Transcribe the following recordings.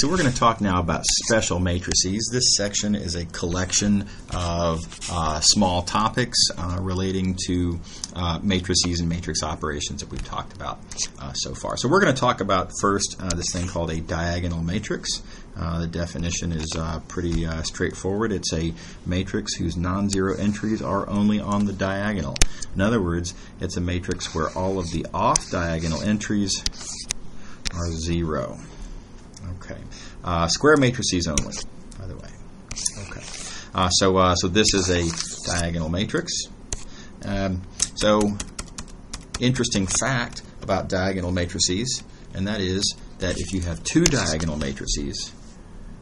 so we're going to talk now about special matrices. This section is a collection of uh, small topics uh, relating to uh, matrices and matrix operations that we've talked about uh, so far. So we're going to talk about first uh, this thing called a diagonal matrix. Uh, the definition is pretty straightforward. It's a matrix whose non-zero entries are only on the diagonal. In other words, it's a matrix where all of the off-diagonal entries are zero. Okay. Uh, square matrices only, by the way. Okay. Uh, so, uh, so this is a diagonal matrix. Um, so, interesting fact about diagonal matrices, and that is that if you have two diagonal matrices,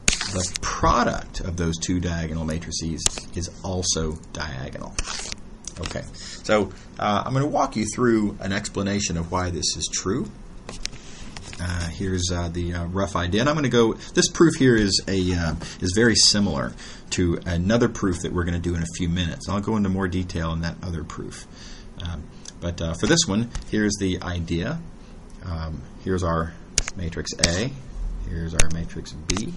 the product of those two diagonal matrices is also diagonal. Okay, so uh, I'm going to walk you through an explanation of why this is true. Uh, here's uh, the uh, rough idea. And I'm going to go. This proof here is a uh, is very similar to another proof that we're going to do in a few minutes. I'll go into more detail in that other proof. Um, but uh, for this one, here's the idea. Um, here's our matrix A. Here's our matrix B.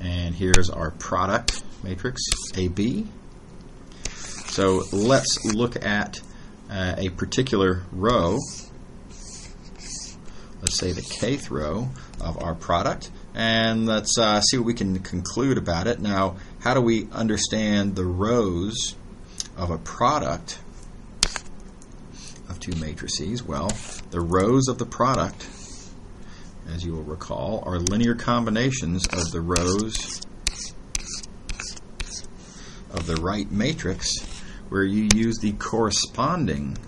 And here's our product matrix AB. So let's look at uh, a particular row let's say the kth row of our product and let's uh, see what we can conclude about it. Now, how do we understand the rows of a product of two matrices? Well, the rows of the product, as you will recall, are linear combinations of the rows of the right matrix where you use the corresponding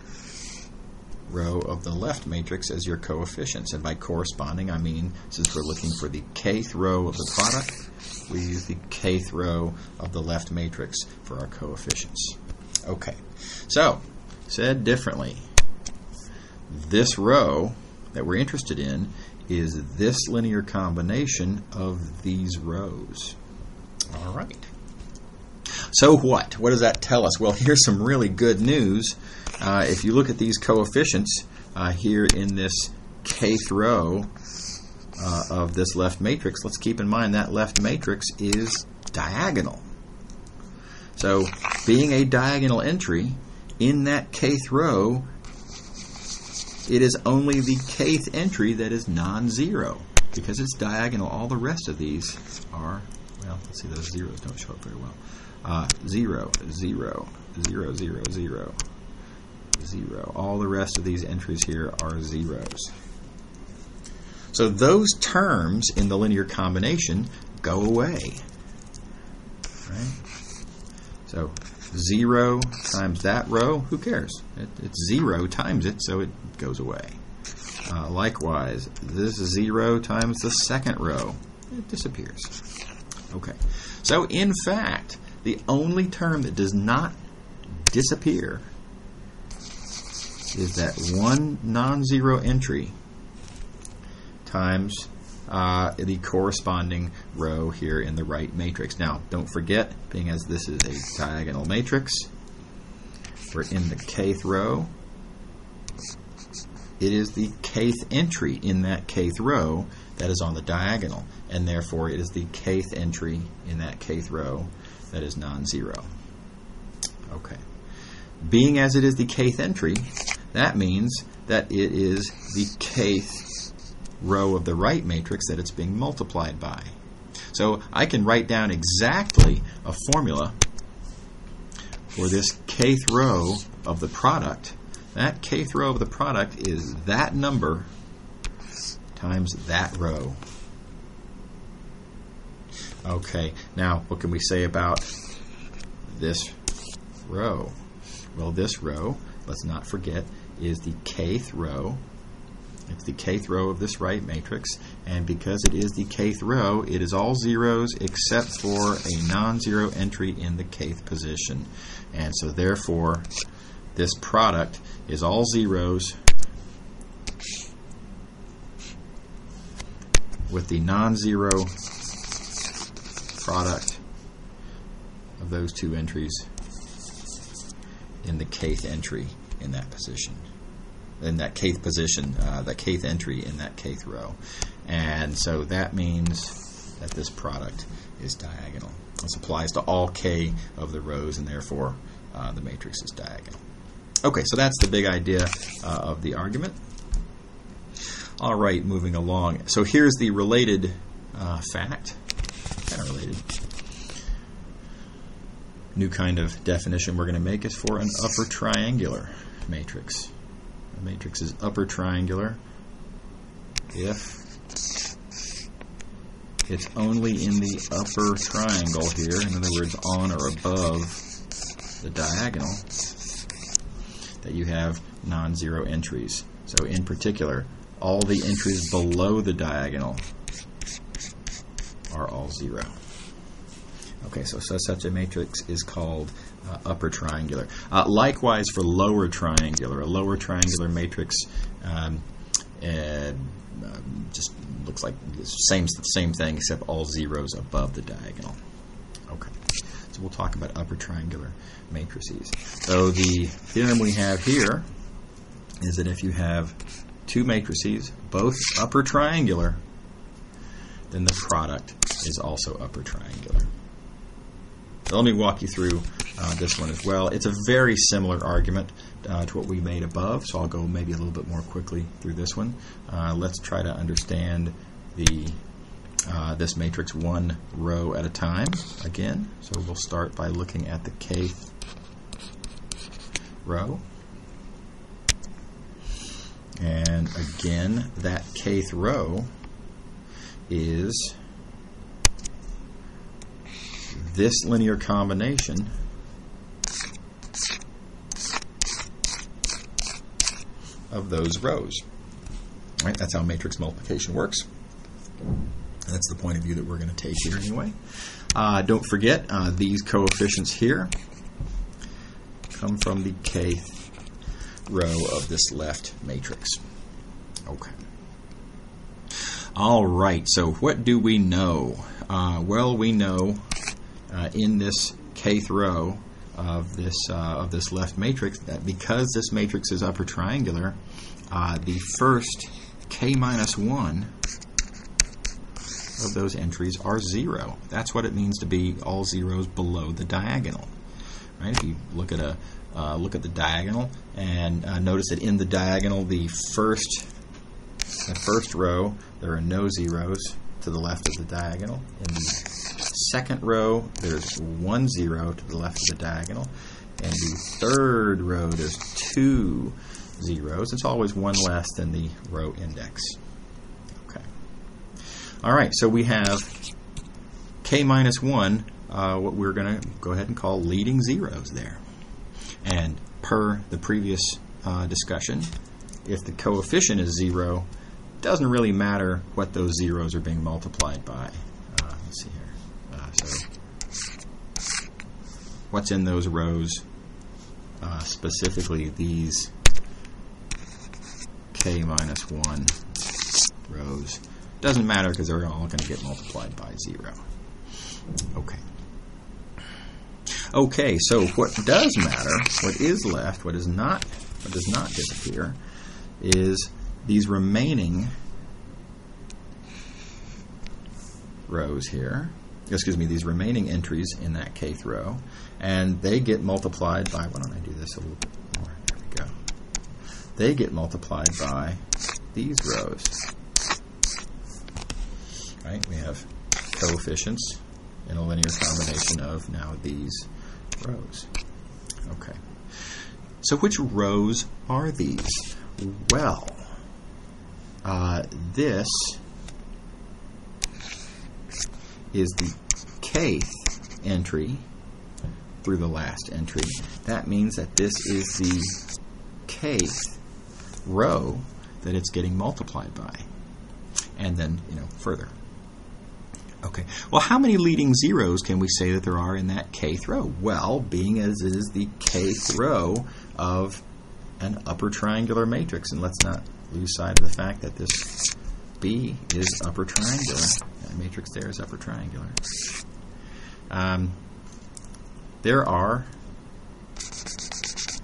row of the left matrix as your coefficients. And by corresponding, I mean since we're looking for the kth row of the product, we use the kth row of the left matrix for our coefficients. Okay, so said differently, this row that we're interested in is this linear combination of these rows. All right. So what? What does that tell us? Well, here's some really good news. Uh, if you look at these coefficients uh, here in this kth row uh, of this left matrix, let's keep in mind that left matrix is diagonal. So being a diagonal entry in that kth row, it is only the kth entry that is non-zero because it's diagonal. All the rest of these are, well, let's see, those zeros don't show up very well. Uh, zero, zero, zero, zero, zero, zero. All the rest of these entries here are zeros. So those terms in the linear combination go away. Right? So 0 times that row, who cares? It, it's 0 times it, so it goes away. Uh, likewise, this 0 times the second row, it disappears. Okay. So in fact, the only term that does not disappear is that one non-zero entry times uh, the corresponding row here in the right matrix. Now, don't forget, being as this is a diagonal matrix, we're in the kth row. It is the kth entry in that kth row that is on the diagonal, and therefore it is the kth entry in that kth row that is non-zero. Okay. Being as it is the kth entry, that means that it is the kth row of the right matrix that it's being multiplied by. So I can write down exactly a formula for this kth row of the product. That kth row of the product is that number times that row. Okay, now what can we say about this row? Well, this row, let's not forget, is the kth row. It's the kth row of this right matrix, and because it is the kth row, it is all zeros except for a non-zero entry in the kth position. And so therefore, this product is all zeros with the non-zero product of those two entries in the kth entry in that position. In that kth position, uh, the kth entry in that kth row. And so that means that this product is diagonal. This applies to all k of the rows, and therefore uh, the matrix is diagonal. Okay, so that's the big idea uh, of the argument. All right, moving along. So here's the related uh, fact, New kind of definition we're going to make is for an upper triangular matrix. The matrix is upper triangular if it's only in the upper triangle here, in other words, on or above the diagonal, that you have non-zero entries. So in particular, all the entries below the diagonal are all zero. Okay, so, so such a matrix is called uh, upper triangular. Uh, likewise, for lower triangular, a lower triangular matrix um, uh, just looks like the same same thing except all zeros above the diagonal. Okay, so we'll talk about upper triangular matrices. So the theorem we have here is that if you have two matrices, both upper triangular, then the product is also upper triangular. So let me walk you through uh, this one as well. It's a very similar argument uh, to what we made above, so I'll go maybe a little bit more quickly through this one. Uh, let's try to understand the uh, this matrix one row at a time again. So we'll start by looking at the kth row. And again, that kth row is this linear combination of those rows. Right? That's how matrix multiplication works. That's the point of view that we're going to take here anyway. Uh, don't forget, uh, these coefficients here come from the kth row of this left matrix. Okay. All right, so what do we know? Uh, well, we know uh, in this kth row of this uh, of this left matrix that because this matrix is upper triangular, uh, the first k minus one of those entries are zero. That's what it means to be all zeros below the diagonal. Right? If you look at a uh, look at the diagonal and uh, notice that in the diagonal, the first the first row there are no zeros to the left of the diagonal. In the second row, there's one zero to the left of the diagonal. And the third row, there's two zeros. It's always one less than the row index. Okay. All right, so we have k minus 1, uh, what we're going to go ahead and call leading zeros there. And per the previous uh, discussion, if the coefficient is 0, it doesn't really matter what those zeros are being multiplied by. Uh, let's see here. So what's in those rows, uh, specifically these k minus 1 rows. Doesn't matter because they're all going to get multiplied by 0. Okay. Okay, so what does matter, what is left, what is not, what does not disappear, is these remaining rows here excuse me, these remaining entries in that kth row, and they get multiplied by, why don't I do this a little bit more? There we go. They get multiplied by these rows. Right? We have coefficients in a linear combination of now these rows. Okay. So which rows are these? Well, uh, this is the kth entry through the last entry. That means that this is the kth row that it's getting multiplied by. And then, you know, further. Okay. Well, how many leading zeros can we say that there are in that kth row? Well, being as it is the kth row of an upper triangular matrix, and let's not lose sight of the fact that this B is upper triangular That matrix there is upper triangular. Um, there are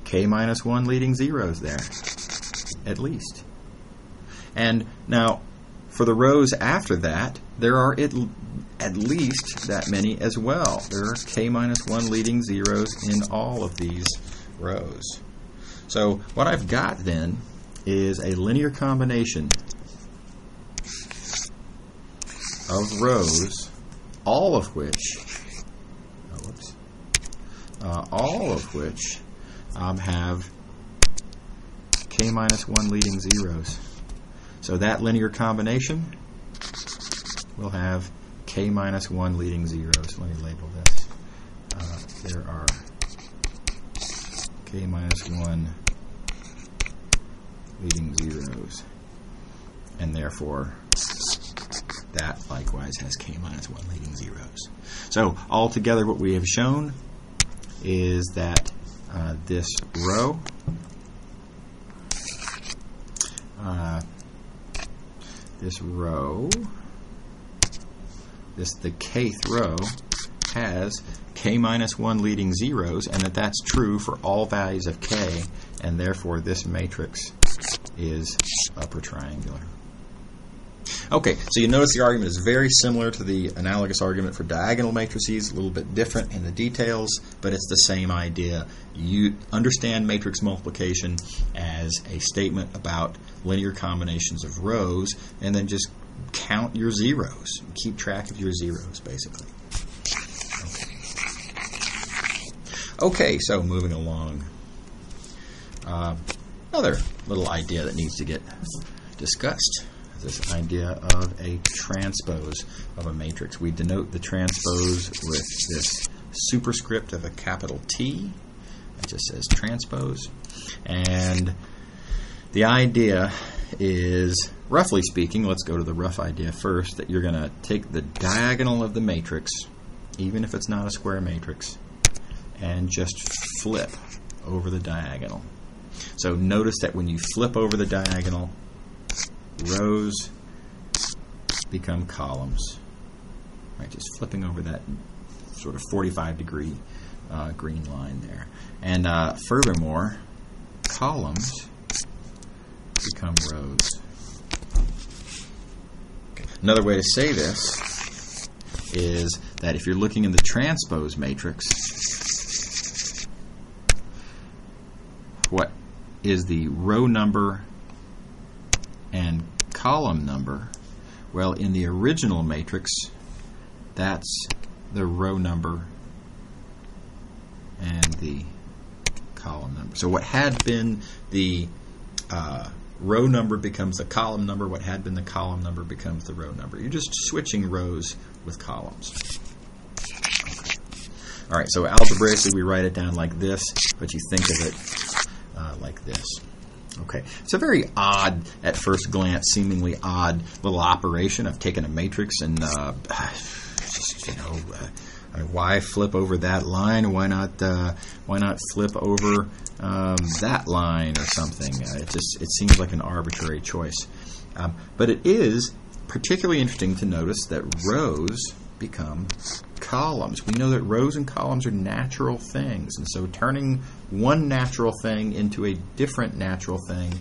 k minus 1 leading zeros there, at least. And now, for the rows after that, there are at, at least that many as well. There are k minus 1 leading zeros in all of these rows. So what I've got then is a linear combination of rows, all of which, oh, whoops, uh, all of which um, have k minus 1 leading zeros. So that linear combination will have k minus 1 leading zeros. Let me label this. Uh, there are k minus 1 leading zeros. And therefore, that likewise has k minus 1 leading zeros. So altogether what we have shown is that uh, this row uh, this row, this the kth row, has k minus 1 leading zeros, and that that's true for all values of k, and therefore this matrix is upper triangular. Okay, so you notice the argument is very similar to the analogous argument for diagonal matrices, a little bit different in the details, but it's the same idea. You understand matrix multiplication as a statement about linear combinations of rows, and then just count your zeros. Keep track of your zeros, basically. Okay, so moving along. Uh, another little idea that needs to get discussed this idea of a transpose of a matrix. We denote the transpose with this superscript of a capital T. It just says transpose. And the idea is, roughly speaking, let's go to the rough idea first, that you're going to take the diagonal of the matrix, even if it's not a square matrix, and just flip over the diagonal. So notice that when you flip over the diagonal, rows become columns. Right, just flipping over that sort of 45 degree uh, green line there. And uh, furthermore, columns become rows. Another way to say this is that if you're looking in the transpose matrix, what is the row number and column number, well, in the original matrix, that's the row number and the column number. So what had been the uh, row number becomes the column number. What had been the column number becomes the row number. You're just switching rows with columns. All right, so algebraically we write it down like this, but you think of it uh, like this. Okay, it's a very odd, at first glance, seemingly odd little operation. I've taken a matrix and, uh, you know, uh, why flip over that line? Why not? Uh, why not flip over um, that line or something? Uh, it just it seems like an arbitrary choice, um, but it is particularly interesting to notice that rows become columns. We know that rows and columns are natural things, and so turning one natural thing into a different natural thing,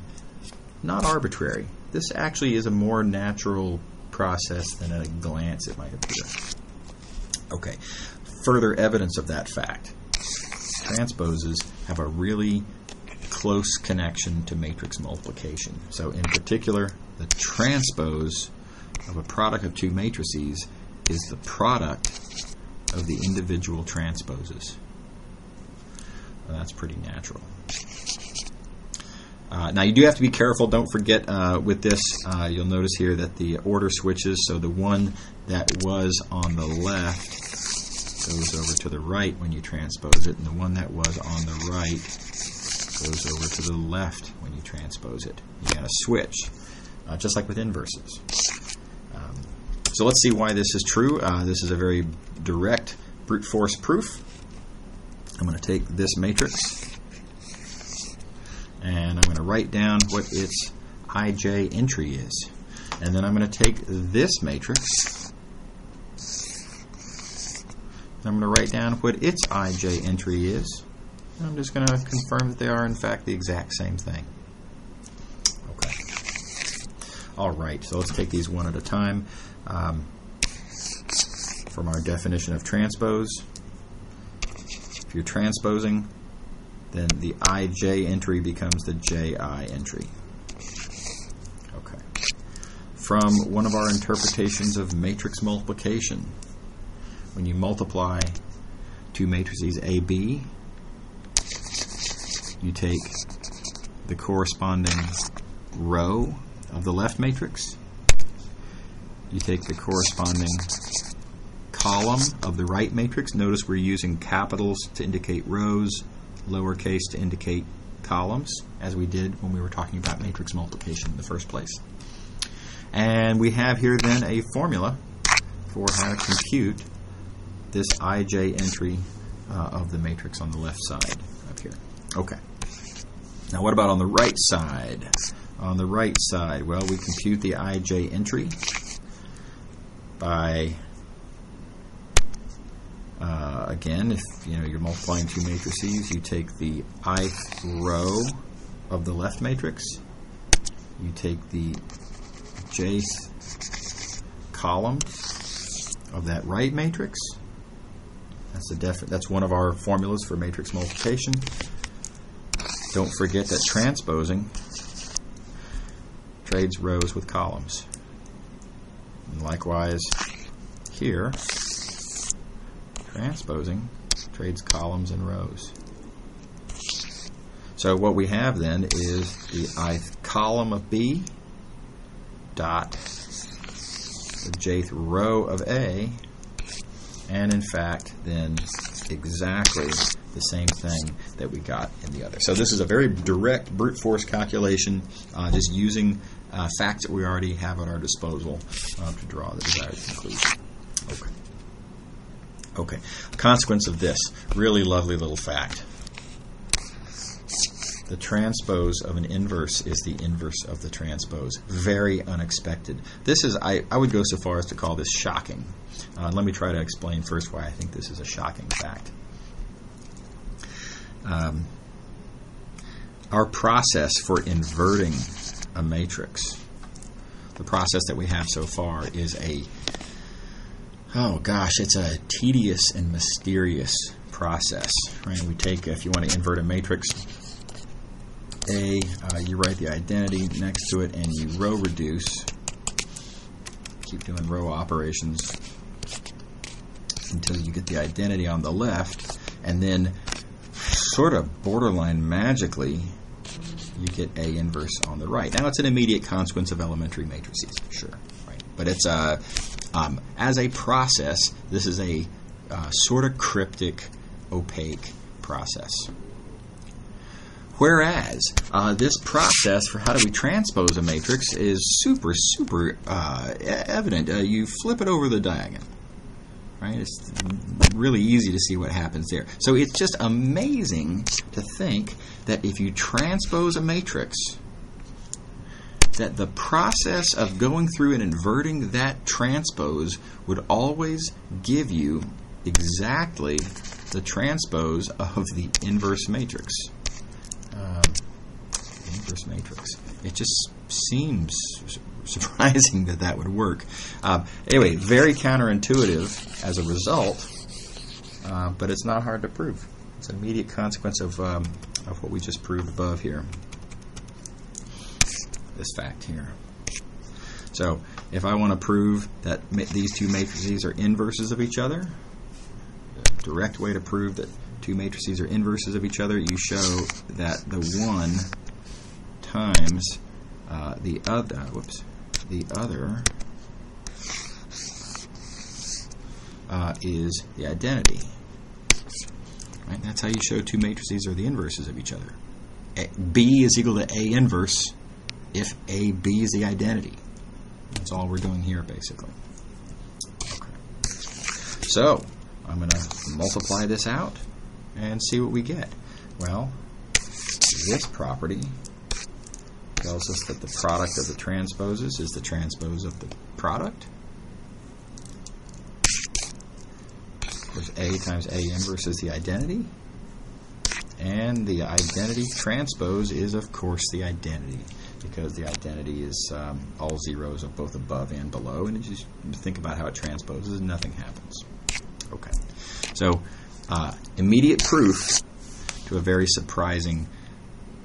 not arbitrary. This actually is a more natural process than at a glance it might appear. Okay, further evidence of that fact. Transposes have a really close connection to matrix multiplication. So in particular, the transpose of a product of two matrices is the product of the individual transposes. Well, that's pretty natural. Uh, now you do have to be careful. Don't forget uh, with this, uh, you'll notice here that the order switches. So the one that was on the left goes over to the right when you transpose it, and the one that was on the right goes over to the left when you transpose it. You got to switch, uh, just like with inverses. So let's see why this is true. Uh, this is a very direct brute force proof. I'm going to take this matrix and I'm going to write down what its ij entry is. And then I'm going to take this matrix and I'm going to write down what its ij entry is. And I'm just going to confirm that they are in fact the exact same thing. Okay. All right, so let's take these one at a time. Um, from our definition of transpose, if you're transposing, then the ij entry becomes the ji entry. Okay. From one of our interpretations of matrix multiplication, when you multiply two matrices AB, you take the corresponding row of the left matrix, you take the corresponding column of the right matrix. Notice we're using capitals to indicate rows, lowercase to indicate columns, as we did when we were talking about matrix multiplication in the first place. And we have here then a formula for how to compute this ij entry uh, of the matrix on the left side up here. Okay. Now what about on the right side? On the right side, well, we compute the ij entry by uh, again, if you know you're multiplying two matrices, you take the ith row of the left matrix, you take the jth column of that right matrix. That's a def- That's one of our formulas for matrix multiplication. Don't forget that transposing trades rows with columns. And likewise, here transposing trades columns and rows. So what we have then is the ith column of B dot the jth row of A, and in fact then exactly the same thing that we got in the other. So this is a very direct brute force calculation, uh, just using uh, facts that we already have at our disposal uh, to draw the desired conclusion. Okay. Okay. Consequence of this, really lovely little fact. The transpose of an inverse is the inverse of the transpose. Very unexpected. This is, I, I would go so far as to call this shocking. Uh, let me try to explain first why I think this is a shocking fact. Um, our process for inverting a matrix, the process that we have so far, is a oh gosh, it's a tedious and mysterious process. Right? We take, if you want to invert a matrix, A, uh, you write the identity next to it, and you row reduce. Keep doing row operations until you get the identity on the left, and then sort of borderline magically, you get A inverse on the right. Now, it's an immediate consequence of elementary matrices, sure, right? But it's a um, as a process, this is a uh, sort of cryptic, opaque process. Whereas uh, this process for how do we transpose a matrix is super, super uh, evident. Uh, you flip it over the diagonal. Right? It's really easy to see what happens there. So it's just amazing to think that if you transpose a matrix, that the process of going through and inverting that transpose would always give you exactly the transpose of the inverse matrix. Um, inverse matrix. It just seems surprising that that would work. Uh, anyway, very counterintuitive as a result, uh, but it's not hard to prove. It's an immediate consequence of, um, of what we just proved above here this fact here. So if I want to prove that these two matrices are inverses of each other, the direct way to prove that two matrices are inverses of each other, you show that the one times uh, the other, whoops, the other uh, is the identity. Right? That's how you show two matrices are the inverses of each other. A, B is equal to A inverse if A, B is the identity. That's all we're doing here, basically. Okay. So, I'm going to multiply this out and see what we get. Well, this property tells us that the product of the transposes is the transpose of the product. Of A times A inverse is the identity. And the identity transpose is, of course, the identity. because the identity is um, all zeros of both above and below, and you just think about how it transposes, nothing happens. Okay, so uh, immediate proof to a very surprising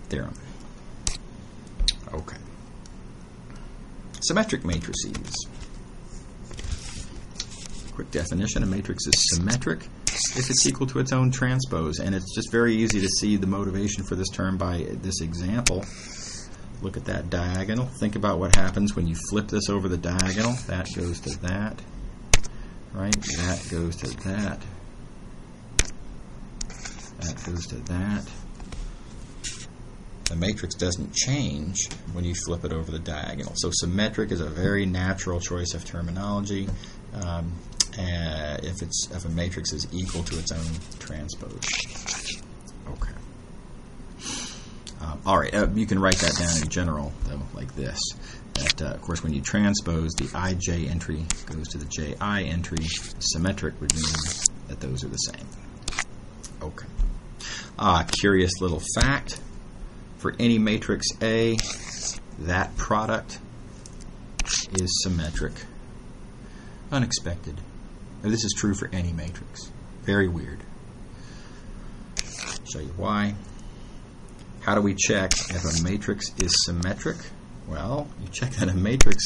theorem. Okay. Symmetric matrices. Quick definition, a matrix is symmetric if it's equal to its own transpose. And it's just very easy to see the motivation for this term by this example. Look at that diagonal. Think about what happens when you flip this over the diagonal. That goes to that. Right? That goes to that. That goes to that. The matrix doesn't change when you flip it over the diagonal. So symmetric is a very natural choice of terminology. Um, uh, if it's if a matrix is equal to its own transpose. Okay. Um, all right. Uh, you can write that down in general though, like this. That uh, of course, when you transpose, the ij entry goes to the ji entry. Symmetric would mean that those are the same. Okay. Uh, curious little fact: for any matrix A, that product is symmetric. Unexpected. Now, this is true for any matrix. Very weird. Show you why. How do we check if a matrix is symmetric? Well, you check that a matrix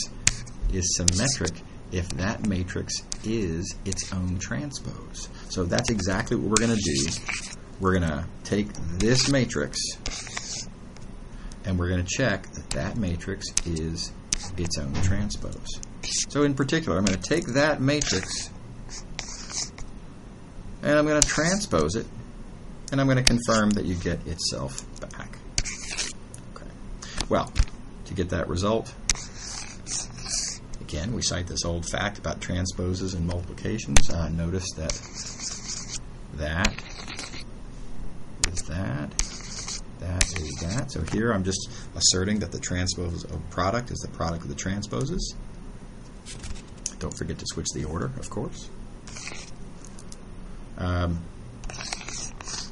is symmetric if that matrix is its own transpose. So that's exactly what we're going to do. We're going to take this matrix and we're going to check that that matrix is its own transpose. So in particular, I'm going to take that matrix and I'm going to transpose it, and I'm going to confirm that you get itself back. Okay. Well, to get that result, again, we cite this old fact about transposes and multiplications. Uh, notice that that is that, that is that. So here I'm just asserting that the transpose of product is the product of the transposes. Don't forget to switch the order, of course. Um,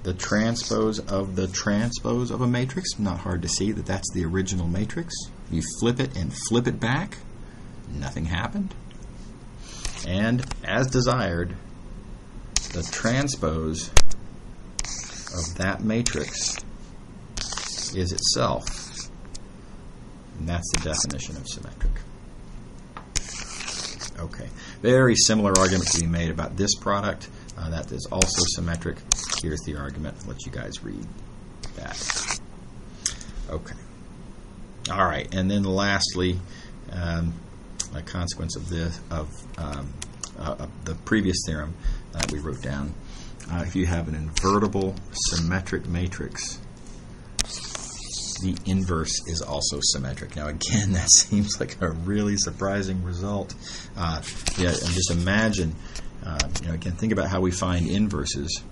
the transpose of the transpose of a matrix, not hard to see that that's the original matrix. You flip it and flip it back, nothing happened. And as desired, the transpose of that matrix is itself. And that's the definition of symmetric. Okay. Very similar argument to be made about this product. Uh, that is also symmetric. Here's the argument. I'll let you guys read that. Okay. All right. And then lastly, um, a consequence of the of, um, uh, the previous theorem that we wrote down. Uh, if you have an invertible symmetric matrix, the inverse is also symmetric. Now, again, that seems like a really surprising result. Uh, yeah, and just imagine, uh, you know, again, think about how we find inverses.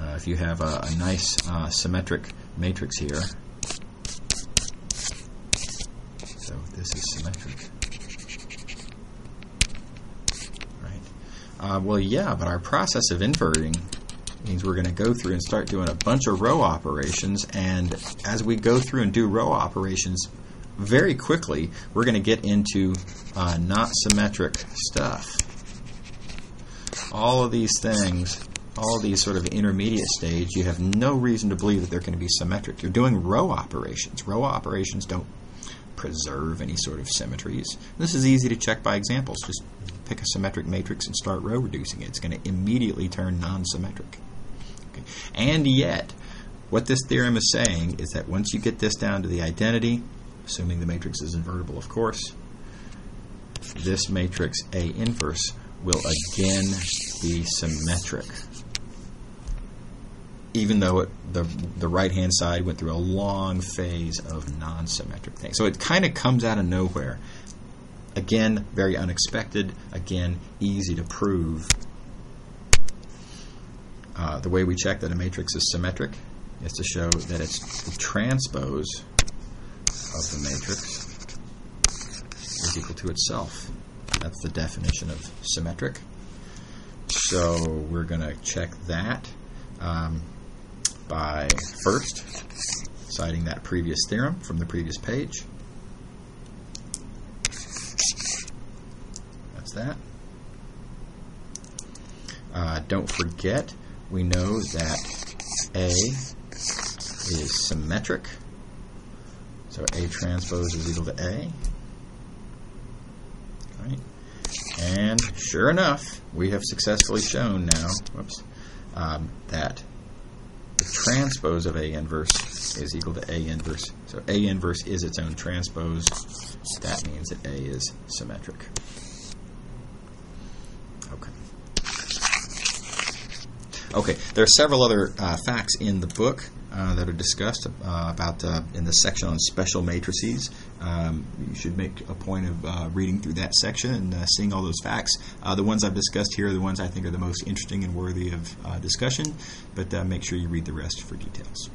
Uh, if you have a, a nice uh, symmetric matrix here, so this is symmetric, right? Uh, well, yeah, but our process of inverting means we're going to go through and start doing a bunch of row operations. And as we go through and do row operations, very quickly we're going to get into uh, not symmetric stuff. All of these things, all of these sort of intermediate stage, you have no reason to believe that they're going to be symmetric. You're doing row operations. Row operations don't preserve any sort of symmetries. This is easy to check by examples. Just pick a symmetric matrix and start row reducing it. It's going to immediately turn non-symmetric. And yet, what this theorem is saying is that once you get this down to the identity, assuming the matrix is invertible, of course, this matrix A inverse will again be symmetric. Even though it, the, the right hand side went through a long phase of non symmetric things. So it kind of comes out of nowhere. Again, very unexpected. Again, easy to prove. Uh, the way we check that a matrix is symmetric is to show that it's the transpose of the matrix is equal to itself. That's the definition of symmetric. So we're going to check that um, by first citing that previous theorem from the previous page. That's that. Uh, don't forget, we know that A is symmetric. So A transpose is equal to A. Right. And sure enough, we have successfully shown now whoops, um, that the transpose of A inverse is equal to A inverse. So A inverse is its own transpose. That means that A is symmetric. Okay. Okay, there are several other uh, facts in the book uh, that are discussed uh, about uh, in the section on special matrices. Um, you should make a point of uh, reading through that section and uh, seeing all those facts. The ones I've discussed here are the ones I think are the most interesting and worthy of discussion, but make sure you read the rest for details.